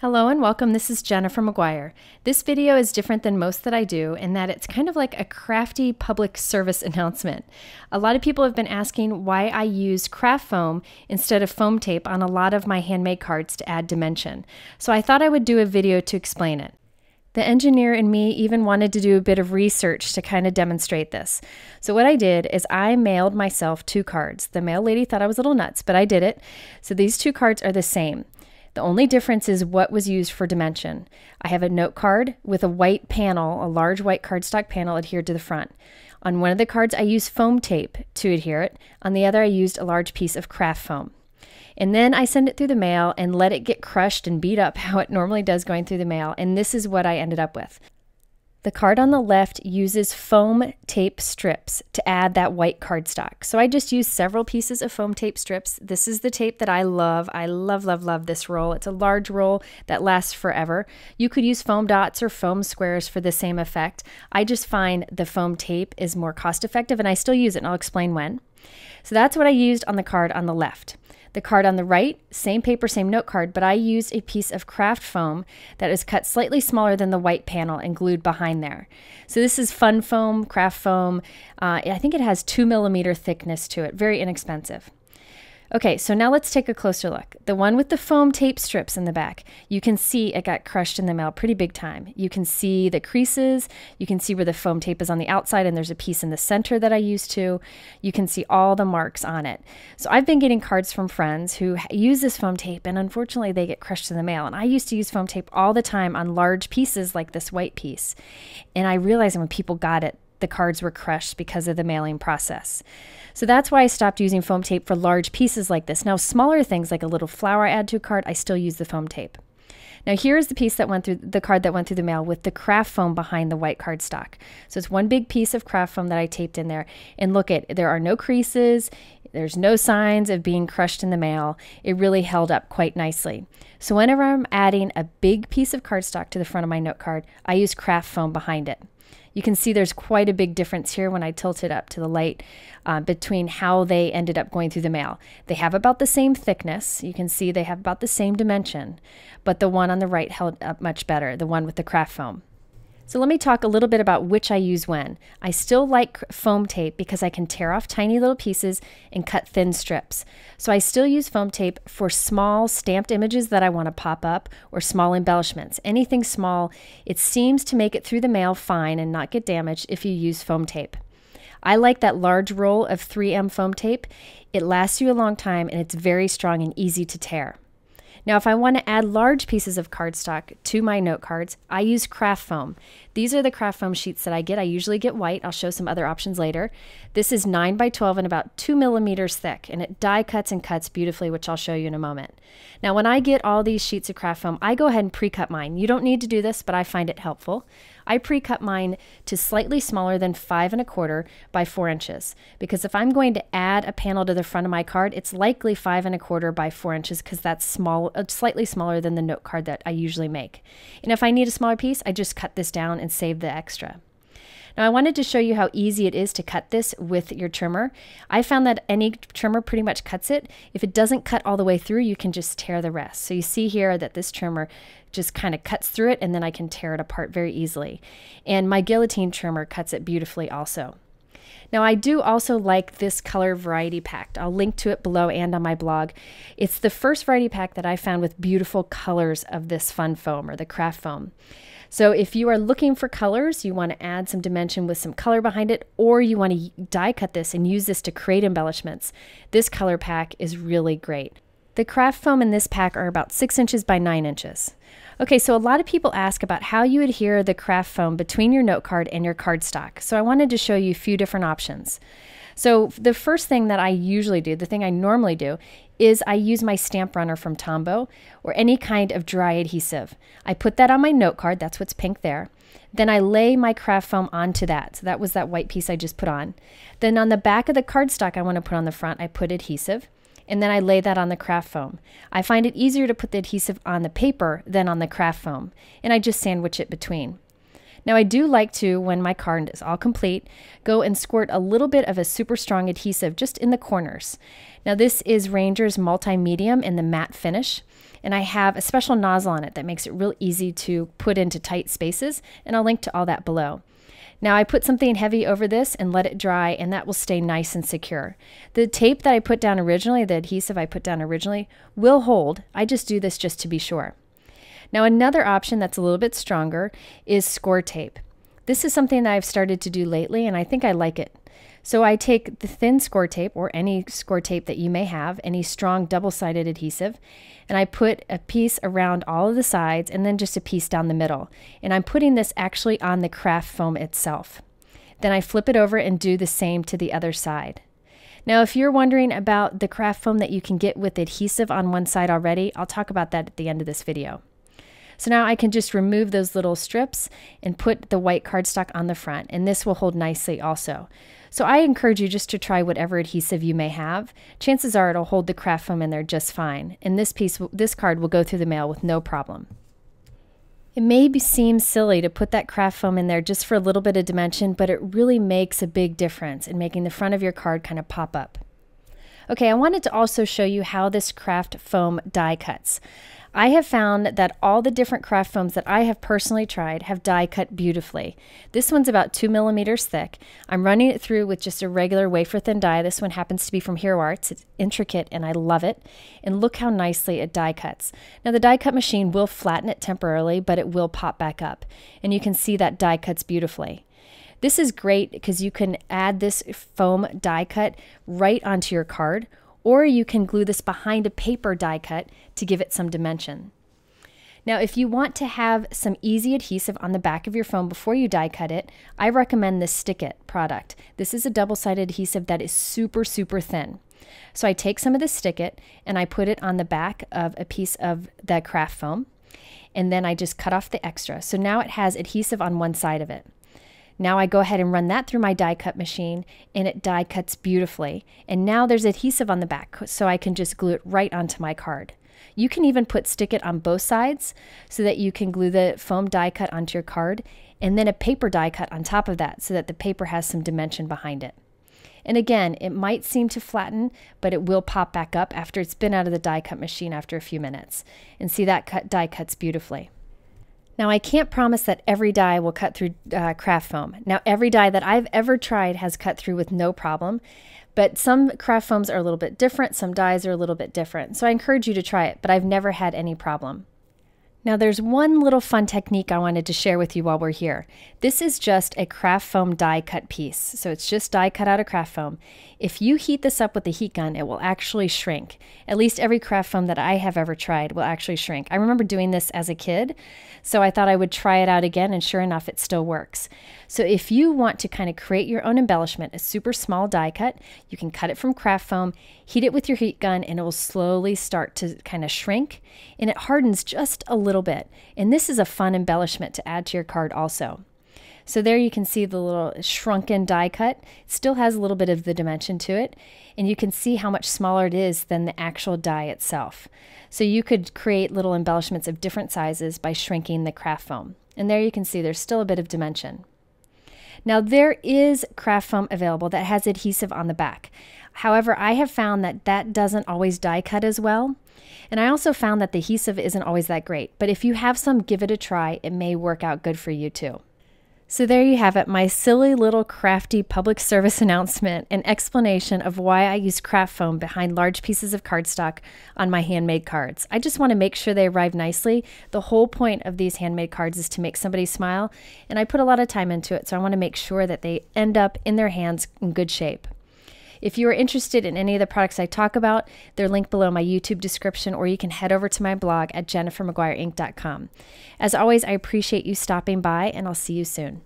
Hello and welcome. This is Jennifer McGuire. This video is different than most that I do in that it's kind of like a crafty public service announcement. A lot of people have been asking why I use craft foam instead of foam tape on a lot of my handmade cards to add dimension. So I thought I would do a video to explain it. The engineer in me even wanted to do a bit of research to kind of demonstrate this. So, what I did is I mailed myself two cards. The mail lady thought I was a little nuts, but I did it. So, these two cards are the same. The only difference is what was used for dimension. I have a note card with a white panel, a large white cardstock panel adhered to the front. On one of the cards, I used foam tape to adhere it. On the other, I used a large piece of craft foam. And then I send it through the mail and let it get crushed and beat up how it normally does going through the mail. And this is what I ended up with. The card on the left uses foam tape strips to add that white cardstock. So I just used several pieces of foam tape strips. This is the tape that I love. I love, love, love this roll. It's a large roll that lasts forever. You could use foam dots or foam squares for the same effect. I just find the foam tape is more cost effective and I still use it and I'll explain when. So that's what I used on the card on the left. The card on the right, same paper, same note card, but I used a piece of craft foam that is cut slightly smaller than the white panel and glued behind there. So this is fun foam, craft foam. Uh, I think it has two millimeter thickness to it, very inexpensive. Okay, so now let's take a closer look. The one with the foam tape strips in the back, you can see it got crushed in the mail pretty big time. You can see the creases, you can see where the foam tape is on the outside, and there's a piece in the center that I used to. You can see all the marks on it. So I've been getting cards from friends who use this foam tape, and unfortunately, they get crushed in the mail. And I used to use foam tape all the time on large pieces like this white piece. And I realized when people got it, the cards were crushed because of the mailing process. So that's why I stopped using foam tape for large pieces like this. Now, smaller things like a little flower I add to a card, I still use the foam tape. Now here's the piece that went through the card that went through the mail with the craft foam behind the white cardstock. So it's one big piece of craft foam that I taped in there. And look at there are no creases, there's no signs of being crushed in the mail. It really held up quite nicely. So whenever I'm adding a big piece of cardstock to the front of my note card, I use craft foam behind it. You can see there's quite a big difference here when I tilt it up to the light uh, between how they ended up going through the mail. They have about the same thickness. You can see they have about the same dimension, but the one on the right held up much better, the one with the craft foam. So let me talk a little bit about which I use when. I still like foam tape because I can tear off tiny little pieces and cut thin strips. So I still use foam tape for small stamped images that I want to pop up or small embellishments. Anything small, it seems to make it through the mail fine and not get damaged if you use foam tape. I like that large roll of 3M foam tape. It lasts you a long time and it's very strong and easy to tear. Now, if I want to add large pieces of cardstock to my note cards, I use craft foam. These are the craft foam sheets that I get. I usually get white. I'll show some other options later. This is 9 by 12 and about 2 millimeters thick, and it die cuts and cuts beautifully, which I'll show you in a moment. Now, when I get all these sheets of craft foam, I go ahead and pre-cut mine. You don't need to do this, but I find it helpful. I pre-cut mine to slightly smaller than five and a quarter by four inches because if I'm going to add a panel to the front of my card, it's likely five and a quarter by four inches because that's small, uh, slightly smaller than the note card that I usually make. And if I need a smaller piece, I just cut this down and save the extra. Now I wanted to show you how easy it is to cut this with your trimmer. I found that any trimmer pretty much cuts it. If it doesn't cut all the way through, you can just tear the rest. So you see here that this trimmer just kind of cuts through it and then I can tear it apart very easily. And my guillotine trimmer cuts it beautifully also. Now, I do also like this color variety pack. I'll link to it below and on my blog. It's the first variety pack that I found with beautiful colors of this fun foam or the craft foam. So if you are looking for colors, you want to add some dimension with some color behind it, or you want to die cut this and use this to create embellishments, this color pack is really great. The craft foam in this pack are about 6 inches by 9 inches. Okay, so a lot of people ask about how you adhere the craft foam between your note card and your cardstock. So I wanted to show you a few different options. So the first thing that I usually do, the thing I normally do, is I use my stamp runner from Tombow or any kind of dry adhesive. I put that on my note card, that's what's pink there. Then I lay my craft foam onto that. So that was that white piece I just put on. Then on the back of the cardstock I want to put on the front, I put adhesive and then I lay that on the craft foam. I find it easier to put the adhesive on the paper than on the craft foam, and I just sandwich it between. Now I do like to, when my card is all complete, go and squirt a little bit of a super strong adhesive just in the corners. Now this is Ranger's Multi-Medium in the matte finish. And I have a special nozzle on it that makes it real easy to put into tight spaces, and I'll link to all that below. Now I put something heavy over this and let it dry and that will stay nice and secure. The tape that I put down originally, the adhesive I put down originally, will hold. I just do this just to be sure. Now another option that's a little bit stronger is score tape. This is something that I've started to do lately and I think I like it. So I take the thin score tape or any score tape that you may have, any strong double-sided adhesive, and I put a piece around all of the sides and then just a piece down the middle. And I'm putting this actually on the craft foam itself. Then I flip it over and do the same to the other side. Now, if you're wondering about the craft foam that you can get with adhesive on one side already, I'll talk about that at the end of this video. So now I can just remove those little strips and put the white cardstock on the front, and this will hold nicely also. So I encourage you just to try whatever adhesive you may have. Chances are it'll hold the craft foam in there just fine, and this piece, this card will go through the mail with no problem. It may seem silly to put that craft foam in there just for a little bit of dimension, but it really makes a big difference in making the front of your card kind of pop up. Okay, I wanted to also show you how this craft foam die cuts. I have found that all the different craft foams that I have personally tried have die cut beautifully. This one's about two millimeters thick. I'm running it through with just a regular wafer thin die. This one happens to be from Hero Arts. It's intricate and I love it. And look how nicely it die cuts. Now the die cut machine will flatten it temporarily, but it will pop back up. And you can see that die cuts beautifully. This is great because you can add this foam die cut right onto your card or you can glue this behind a paper die cut to give it some dimension. Now, if you want to have some easy adhesive on the back of your foam before you die cut it, I recommend this Stick It product. This is a double-sided adhesive that is super, super thin. So I take some of the Stick It and I put it on the back of a piece of the craft foam, and then I just cut off the extra. So now it has adhesive on one side of it. Now I go ahead and run that through my die cut machine and it die cuts beautifully. And now there's adhesive on the back so I can just glue it right onto my card. You can even put stick it on both sides so that you can glue the foam die cut onto your card and then a paper die cut on top of that so that the paper has some dimension behind it. And again, it might seem to flatten, but it will pop back up after it's been out of the die cut machine after a few minutes. And see that cut die cuts beautifully. Now, I can't promise that every die will cut through uh, craft foam. Now, every die that I've ever tried has cut through with no problem, but some craft foams are a little bit different, some dies are a little bit different. So I encourage you to try it, but I've never had any problem. Now there's one little fun technique I wanted to share with you while we're here. This is just a craft foam die cut piece. So it's just die cut out of craft foam. If you heat this up with a heat gun, it will actually shrink. At least every craft foam that I have ever tried will actually shrink. I remember doing this as a kid, so I thought I would try it out again, and sure enough, it still works. So if you want to kind of create your own embellishment, a super small die cut, you can cut it from craft foam, heat it with your heat gun, and it will slowly start to kind of shrink, and it hardens just a little bit. And this is a fun embellishment to add to your card also. So there you can see the little shrunken die cut. It still has a little bit of the dimension to it, and you can see how much smaller it is than the actual die itself. So you could create little embellishments of different sizes by shrinking the craft foam. And there you can see there's still a bit of dimension. Now there is craft foam available that has adhesive on the back. However, I have found that that doesn't always die cut as well. And I also found that the adhesive isn't always that great. But if you have some, give it a try. It may work out good for you too. So there you have it, my silly little crafty public service announcement and explanation of why I use craft foam behind large pieces of cardstock on my handmade cards. I just want to make sure they arrive nicely. The whole point of these handmade cards is to make somebody smile, and I put a lot of time into it, so I want to make sure that they end up in their hands in good shape. If you are interested in any of the products I talk about, they're linked below my YouTube description, or you can head over to my blog at jennifermcguireink.com. As always, I appreciate you stopping by, and I'll see you soon.